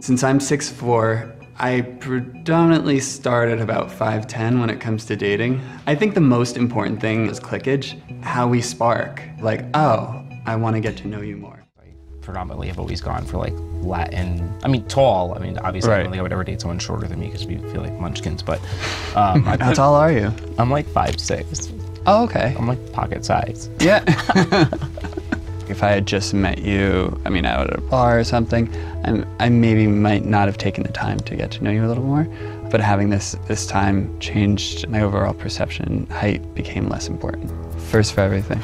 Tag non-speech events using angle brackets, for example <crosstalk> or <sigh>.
Since I'm 6'4", I predominantly start at about 5'10 when it comes to dating. I think the most important thing is clickage, how we spark. Like, oh, I want to get to know you more. I predominantly have always gone for like Latin, I mean tall, I mean obviously Right. I don't think I would ever date someone shorter than me because we feel like munchkins, but um, <laughs> How tall are you? I'm like five six. Oh, okay. I'm like pocket size. Yeah. <laughs> if I had just met you, I mean, out at a bar or something, I'm, I maybe might not have taken the time to get to know you a little more. But having this this time changed my overall perception. Height became less important. First for everything.